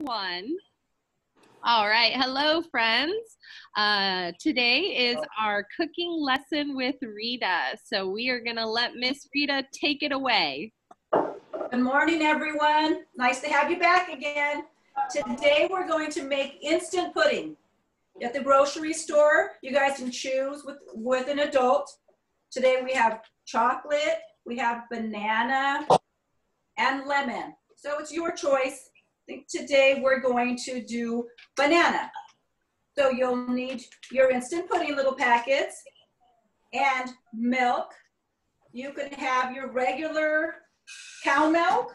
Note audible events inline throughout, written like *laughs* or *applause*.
one. All right, hello friends. Uh, today is our cooking lesson with Rita. So we are gonna let Miss Rita take it away. Good morning, everyone. Nice to have you back again. Today we're going to make instant pudding. At the grocery store, you guys can choose with, with an adult. Today we have chocolate, we have banana, and lemon. So it's your choice. Think today we're going to do banana. So you'll need your instant pudding little packets and milk. You can have your regular cow milk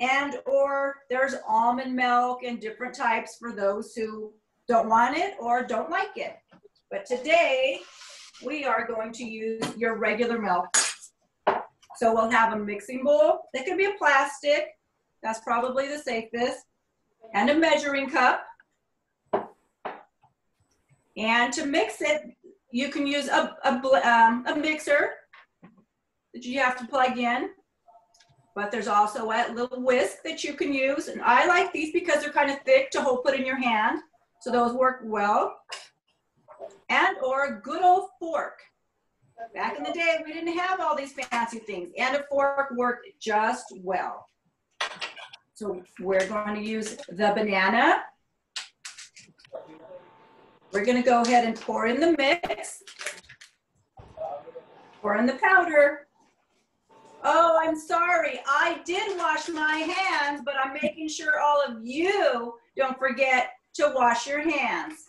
and or there's almond milk and different types for those who don't want it or don't like it. But today we are going to use your regular milk. So we'll have a mixing bowl. That can be a plastic. That's probably the safest. And a measuring cup. And to mix it, you can use a, a, um, a mixer that you have to plug in. But there's also a little whisk that you can use. And I like these because they're kind of thick to hold put in your hand. So those work well. And or a good old fork. Back in the day, we didn't have all these fancy things. And a fork worked just well. So we're going to use the banana. We're gonna go ahead and pour in the mix. Pour in the powder. Oh, I'm sorry. I did wash my hands, but I'm making sure all of you don't forget to wash your hands.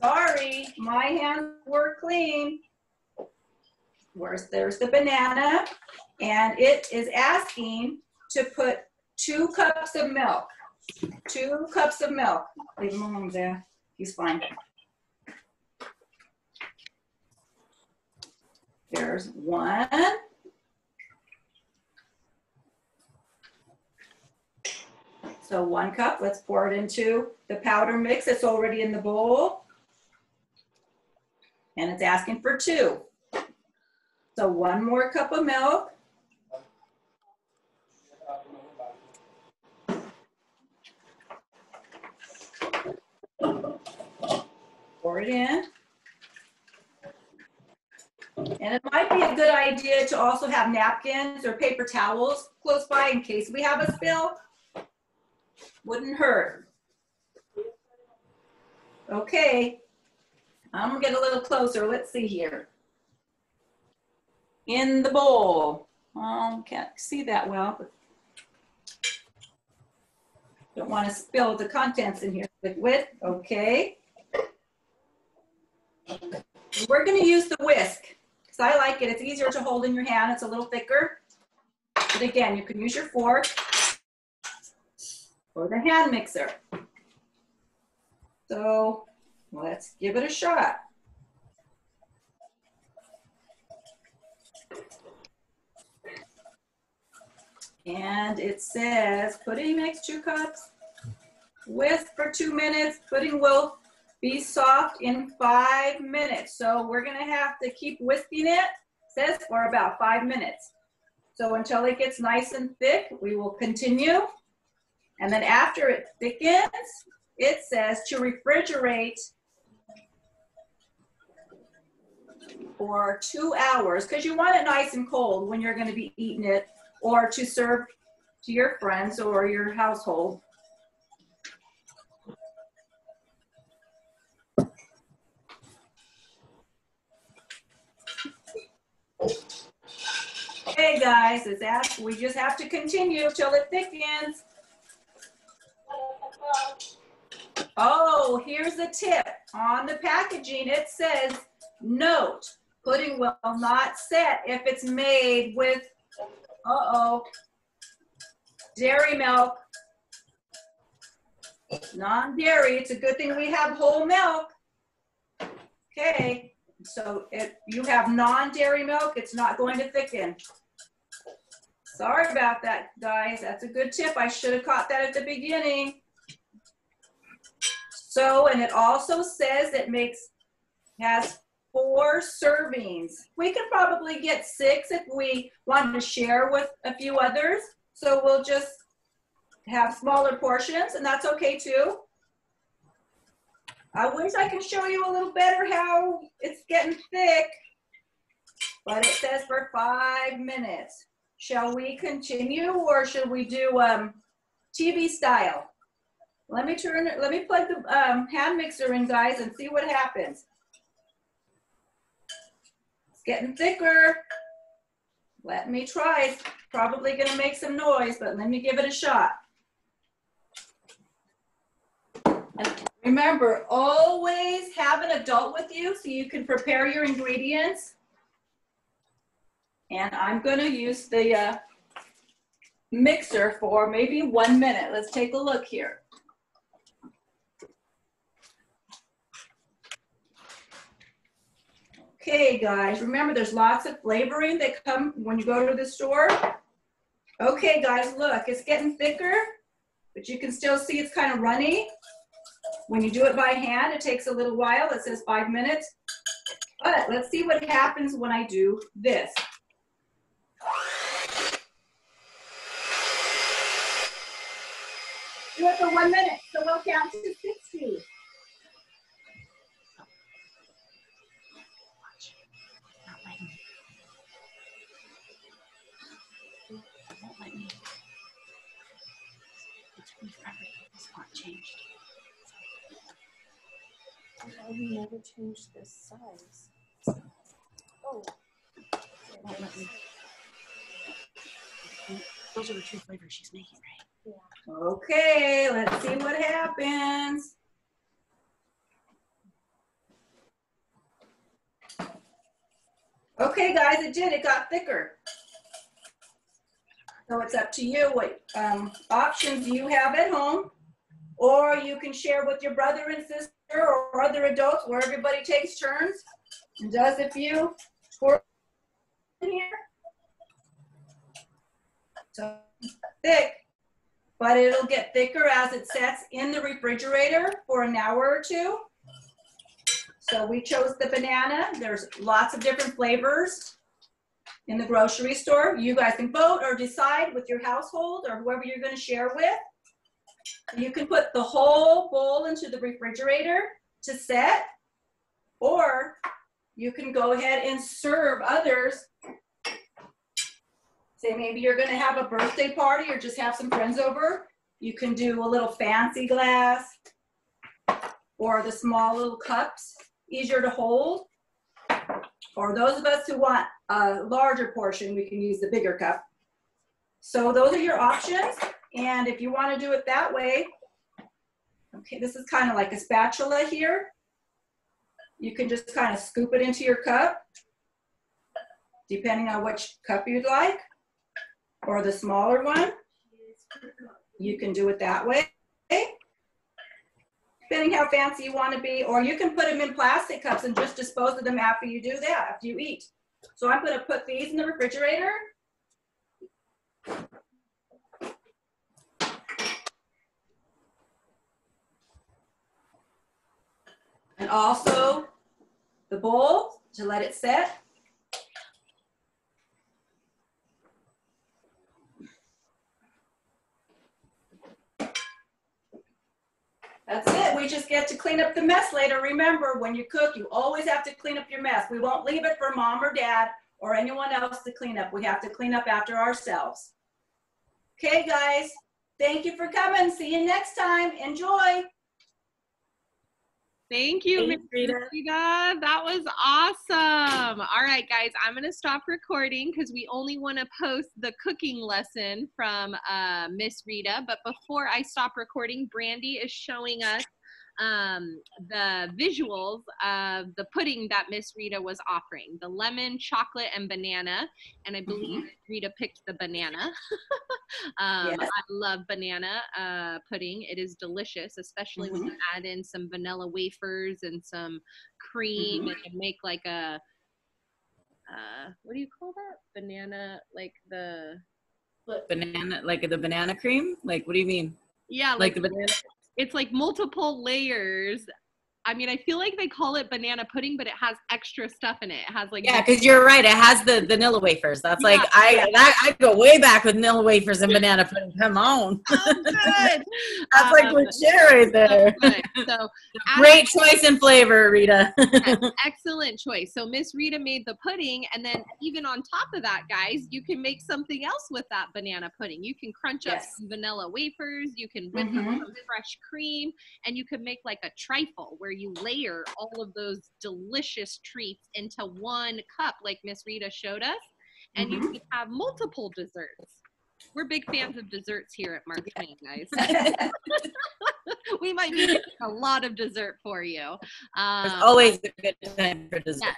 Sorry, my hands were clean. Where's, there's the banana. And it is asking to put two cups of milk. Two cups of milk. Leave him alone there. He's fine. There's one. So one cup, let's pour it into the powder mix that's already in the bowl. And it's asking for two. So one more cup of milk. Pour it in. And it might be a good idea to also have napkins or paper towels close by in case we have a spill. Wouldn't hurt. Okay, I'm gonna get a little closer. Let's see here. In the bowl. Oh, can't see that well, don't want to spill the contents in here. Liquid, okay. We're gonna use the whisk because I like it. It's easier to hold in your hand. It's a little thicker. But again, you can use your fork or the hand mixer. So let's give it a shot. And it says pudding makes two cups. Whisk for two minutes. Pudding will be soft in five minutes. So we're gonna have to keep whisking it, says for about five minutes. So until it gets nice and thick, we will continue. And then after it thickens, it says to refrigerate for two hours because you want it nice and cold when you're to be eating it or to serve to your friends or your household. Hey guys, it's asked, we just have to continue till it thickens. Oh, here's a tip. On the packaging, it says, note, pudding will not set if it's made with, uh-oh, dairy milk. Non-dairy, it's a good thing we have whole milk. Okay, so if you have non-dairy milk, it's not going to thicken. Sorry about that, guys. That's a good tip. I should have caught that at the beginning. So, and it also says it makes, has four servings. We could probably get six if we wanted to share with a few others. So we'll just have smaller portions, and that's okay too. I wish I could show you a little better how it's getting thick, but it says for five minutes. Shall we continue or should we do um, TV style? Let me turn let me plug the um, hand mixer in, guys, and see what happens. It's getting thicker. Let me try. Probably gonna make some noise, but let me give it a shot. And remember, always have an adult with you so you can prepare your ingredients. And I'm gonna use the uh, mixer for maybe one minute. Let's take a look here. Okay, guys, remember there's lots of flavoring that come when you go to the store. Okay, guys, look, it's getting thicker, but you can still see it's kind of runny. When you do it by hand, it takes a little while. It says five minutes. But let's see what happens when I do this. Do it for one minute, so we'll count to 60. Not letting me. Won't let me. It me forever to get changed. We never changed this size. Oh. Won't let me. Those are the two flavors she's making, right? Okay, let's see what happens. Okay, guys, it did. It got thicker. So it's up to you what um, options you have at home. Or you can share with your brother and sister or other adults where everybody takes turns and does a few pour in here. So thick but it'll get thicker as it sets in the refrigerator for an hour or two. So we chose the banana. There's lots of different flavors in the grocery store. You guys can vote or decide with your household or whoever you're gonna share with. You can put the whole bowl into the refrigerator to set, or you can go ahead and serve others Say maybe you're gonna have a birthday party or just have some friends over. You can do a little fancy glass or the small little cups, easier to hold. Or those of us who want a larger portion, we can use the bigger cup. So those are your options. And if you wanna do it that way, okay, this is kind of like a spatula here. You can just kind of scoop it into your cup, depending on which cup you'd like or the smaller one. You can do it that way. Depending how fancy you want to be, or you can put them in plastic cups and just dispose of them after you do that, after you eat. So I'm going to put these in the refrigerator. And also the bowl to let it set. That's it. We just get to clean up the mess later. Remember, when you cook, you always have to clean up your mess. We won't leave it for mom or dad or anyone else to clean up. We have to clean up after ourselves. Okay, guys. Thank you for coming. See you next time. Enjoy. Thank you, Miss Rita. Rita. That was awesome. All right, guys, I'm going to stop recording because we only want to post the cooking lesson from uh, Miss Rita. But before I stop recording, Brandy is showing us um, the visuals of the pudding that Miss Rita was offering the lemon, chocolate, and banana. And I believe Rita picked the banana. *laughs* um, Yes. I love banana uh, pudding. It is delicious, especially when you add in some vanilla wafers and some cream and you make like a uh, what do you call that? Banana, like the banana like the banana cream like what do you mean yeah, like like, the banana it's like multiple layers I mean, I feel like they call it banana pudding, but it has extra stuff in it. It has like Yeah, because you're right. It has the vanilla wafers. That's like I, I I go way back with vanilla wafers and banana pudding. Come on, so *laughs* good. *laughs* that's like Um, legit right there. good. So *laughs* Great choice in flavor, Rita. excellent choice. So Miss Rita made the pudding, and then even on top of that, guys, you can make something else with that banana pudding. You can crunch up some vanilla wafers, you can whip up Mhm. some fresh cream, and you can make like a trifle where you layer all of those delicious treats into one cup, like Miss Rita showed us, and you can have multiple desserts. We're big fans of desserts here at Mark Twain, guys. *laughs* *laughs* we might be making a lot of dessert for you. There's Um, always a good time for dessert.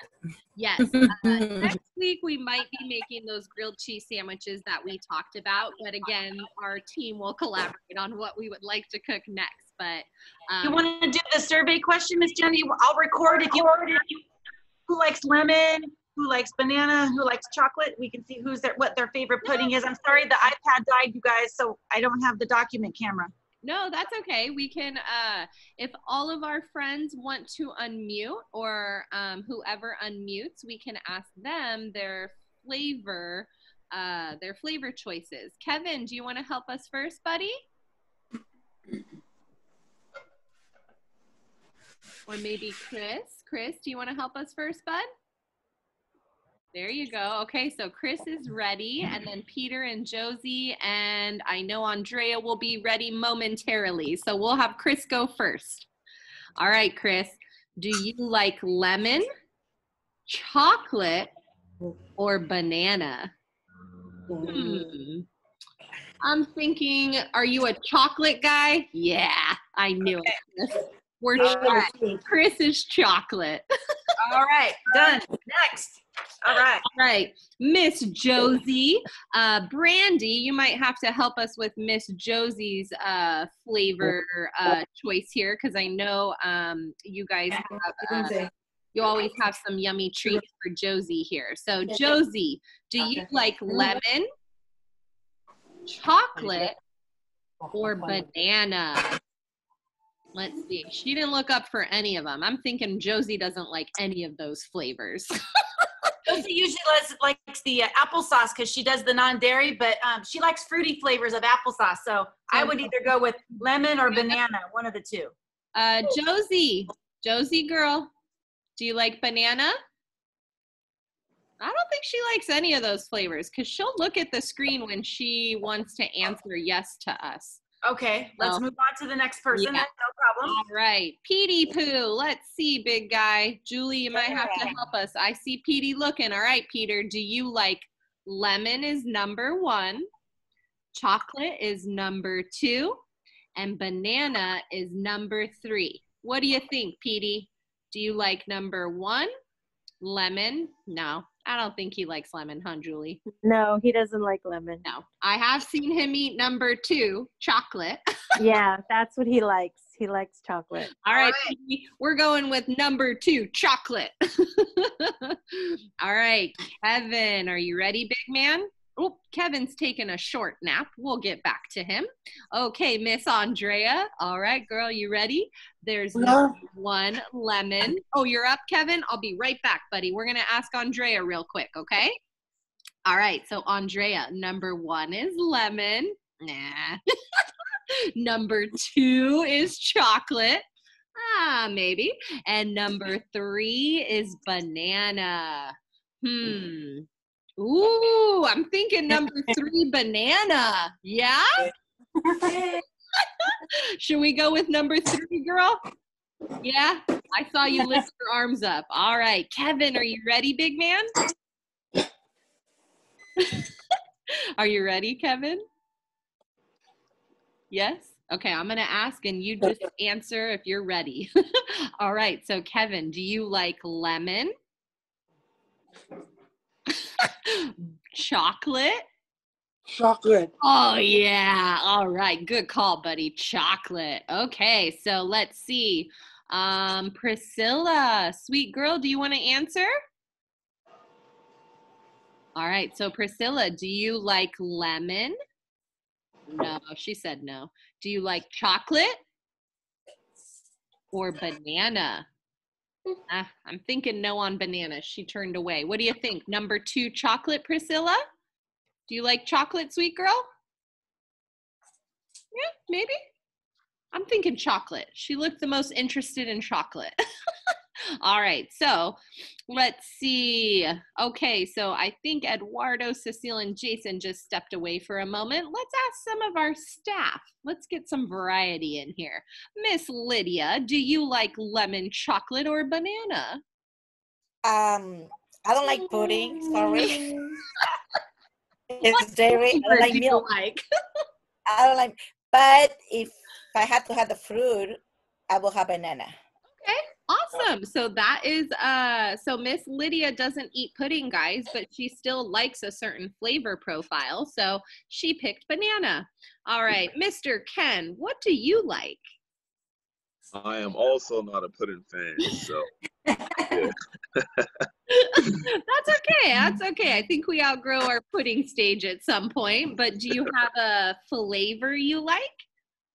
Yes. *laughs* Uh, next week we might be making those grilled cheese sandwiches that we talked about, but again, our team will collaborate on what we would like to cook next. But You um, want to do the survey question, Miss Jenny? I'll record if you want. Who likes lemon? Who likes banana? Who likes chocolate? We can see who's their what their favorite pudding is. I'm sorry the iPad died, you guys, so I don't have the document camera. no, that's okay. We can, uh, if all of our friends want to unmute or um, whoever unmutes, we can ask them their flavor, uh, their flavor choices. Kevin, do you want to help us first, buddy? Or maybe Chris. Chris, do you want to help us first, bud? There you go. Okay, so Chris is ready, and then Peter and Josie, and I know Andrea will be ready momentarily. So we'll have Chris go first. All right, Chris, do you like lemon, chocolate, or banana? Hmm. I'm thinking, are you a chocolate guy? Yeah, I knew it. We're All Chris is chocolate. All right, done. Next. All right. All right, Miss Josie, uh, Brandy, you might have to help us with Miss Josie's uh, flavor uh, choice here because I know um, you guys have, uh, you always have some yummy treats for Josie here. So Josie, do you like lemon, chocolate, or banana? Let's see. She didn't look up for any of them. I'm thinking Josie doesn't like any of those flavors. *laughs* Josie usually likes, likes the uh, applesauce because she does the non-dairy, but um, she likes fruity flavors of applesauce. So I would either go with lemon or banana, one of the two. Uh, Josie, Josie girl, do you like banana? I don't think she likes any of those flavors because she'll look at the screen when she wants to answer yes to us. Okay, let's move on to the next person. Yeah. No problem. All right, Petey Poo, let's see, big guy. Julie, you might have to help us. I see Petey looking. All right, Peter, do you like lemon is number one, chocolate is number two, and banana is number three. What do you think, Petey? Do you like number one, lemon? No, I don't think he likes lemon, huh, Julie? No, he doesn't like lemon. No. I have seen him eat number two, chocolate. *laughs* Yeah, that's what he likes. He likes chocolate. All right, right. Petey, we're going with number two, chocolate. *laughs* All right, Kevin, are you ready, big man? Oh, Kevin's taking a short nap. We'll get back to him. Okay, Miss Andrea. All right, girl, you ready? There's number one lemon. Oh, you're up, Kevin? I'll be right back, buddy. We're going to ask Andrea real quick, okay? All right, so Andrea, number one is lemon. Nah. *laughs* number two is chocolate. Ah, maybe. And number three is banana. Hmm. Ooh, I'm thinking number three, banana. Yeah? *laughs* Should we go with number three, girl? Yeah? I saw you lift your arms up. All right. Kevin, are you ready, big man? *laughs* are you ready, Kevin? Yes? Okay, I'm going to ask and you just answer if you're ready. *laughs* All right. So, Kevin, do you like lemon? *laughs* Chocolate? Chocolate. Oh, yeah. All right. Good call, buddy. Chocolate. Okay. So let's see. Um, Priscilla, sweet girl, do you want to answer? All right. So, Priscilla, do you like lemon? No, she said no. Do you like chocolate? or banana? Ah, I'm thinking no on bananas. She turned away. What do you think? Number two, chocolate, Priscilla? Do you like chocolate, sweet girl? Yeah, maybe. I'm thinking chocolate. She looked the most interested in chocolate. *laughs* All right, so let's see. Okay, so I think Eduardo, Cecile, and Jason just stepped away for a moment. Let's ask some of our staff. Let's get some variety in here. Miss Lydia, do you like lemon chocolate or banana? Um, I don't like pudding. Sorry. *laughs* it's dairy. I don't like do milk. like? *laughs* I don't like. But if I had to have the fruit, I will have banana. Awesome. So that is uh so Miss Lydia doesn't eat pudding guys, but she still likes a certain flavor profile. So she picked banana. All right, *laughs* Mr. Ken, what do you like? I am also not a pudding fan, so *laughs* That's okay. That's okay. I think we outgrow our pudding stage at some point, but do you have a flavor you like?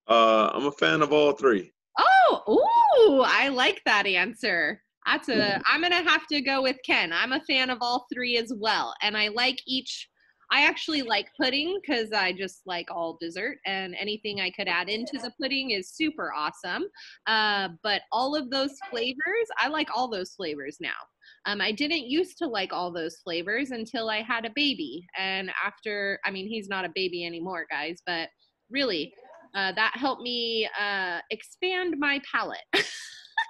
uh, I'm a fan of all three. Oh, ooh, I like that answer. That's a I'm gonna have to go with Ken. I'm a fan of all three as well. And I like each I actually like pudding because I just like all dessert and anything I could add into the pudding is super awesome. Uh, but all of those flavors, I like all those flavors now. Um, I didn't used to like all those flavors until I had a baby. And after, I mean, he's not a baby anymore, guys, but really, uh, that helped me uh, expand my palate. *laughs*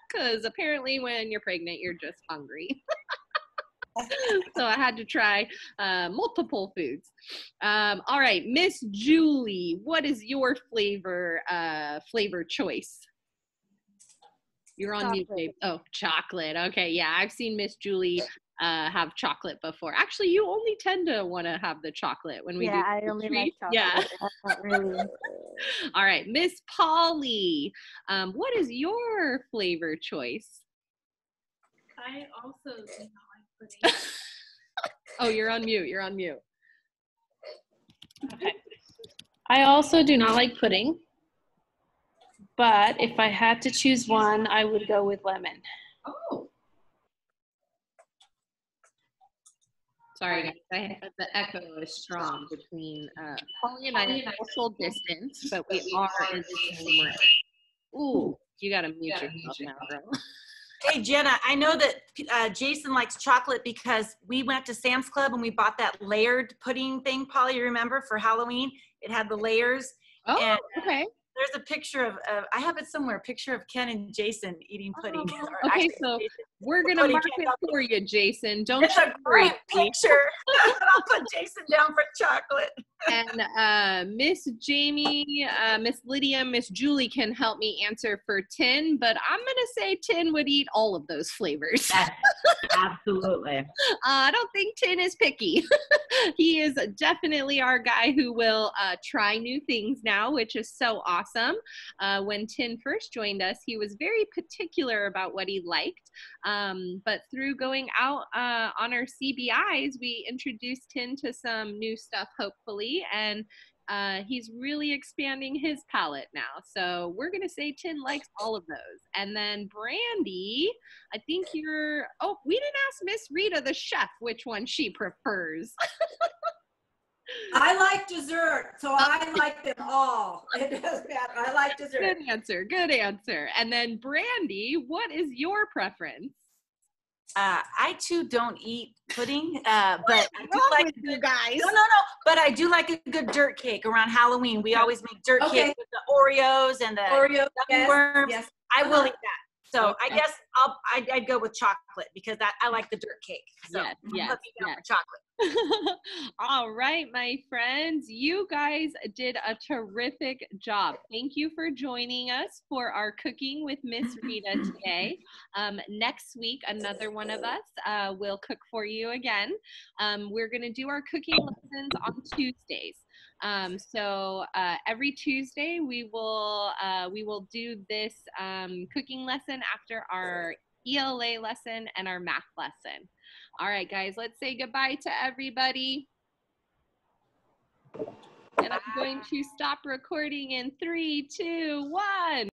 Because apparently, when you're pregnant, you're just hungry. *laughs* so I had to try uh, multiple foods. Um, all right, Miss Julie, what is your flavor uh, flavor choice? You're on mute, babe. Oh, chocolate. Okay, yeah, I've seen Miss Julie uh, have chocolate before. Actually, you only tend to want to have the chocolate when we yeah, do I the only like chocolate. Yeah. Really. *laughs* All right, Miss Polly, um, what is your flavor choice? I also do not like *laughs* pudding. Oh, you're on mute. You're on mute. Okay. I also do not like pudding, but if I had to choose one, I would go with lemon. Oh. Sorry, guys. I had, the echo is strong between uh, Polly and I are social distance, but we are in the same room. Ooh, you gotta mute yourself now, girl. *laughs* Hey Jenna, I know that uh, Jason likes chocolate because we went to Sam's Club and we bought that layered pudding thing. Polly, you remember for Halloween? It had the layers. Oh, And- okay. There's a picture of, uh, I have it somewhere, a picture of Ken and Jason eating pudding. Oh, okay, so Jason- We're gonna mark it for you, Jason. Don't It's a great picture. *laughs* I'll put Jason down for chocolate. And uh, Miss Jamie, uh, Miss Lydia, Miss Julie can help me answer for Tin, but I'm gonna say Tin would eat all of those flavors. Yes, absolutely. *laughs* Uh, I don't think Tin is picky. *laughs* he is definitely our guy who will uh, try new things now, which is so awesome. Uh, when Tin first joined us, he was very particular about what he liked. Um, but through going out uh, on our CBIs, we introduced Tin to some new stuff, hopefully. And uh, he's really expanding his palate now. So we're going to say Tin likes all of those. And then Brandy, I think you're. Oh, we didn't ask Miss Rita, the chef, which one she prefers. *laughs* I like dessert, so I like them all. *laughs* It doesn't matter. I like dessert. Good answer. Good answer. And then Brandy, what is your preference? Uh, I too don't eat pudding, uh, but I do like with you guys. No, no, no. But I do like a good dirt cake around Halloween. We always make dirt Okay. cake with the Oreos and the Oreo, gummy yes, worms. yes. I will Uh-huh. eat that. So I guess I'll I'd, I'd go with chocolate because that I like the dirt cake. So Yes, yes, yes. chocolate. *laughs* All right, my friends, you guys did a terrific job. Thank you for joining us for our Cooking with Miss Rita *laughs* today. Um, next week, another one of us uh, will cook for you again. Um, we're going to do our cooking lessons on Tuesdays. Um, so uh, every Tuesday we will uh, we will do this um, cooking lesson after our ELA lesson and our math lesson. All right, guys, let's say goodbye to everybody. And I'm going to stop recording in three, two, one.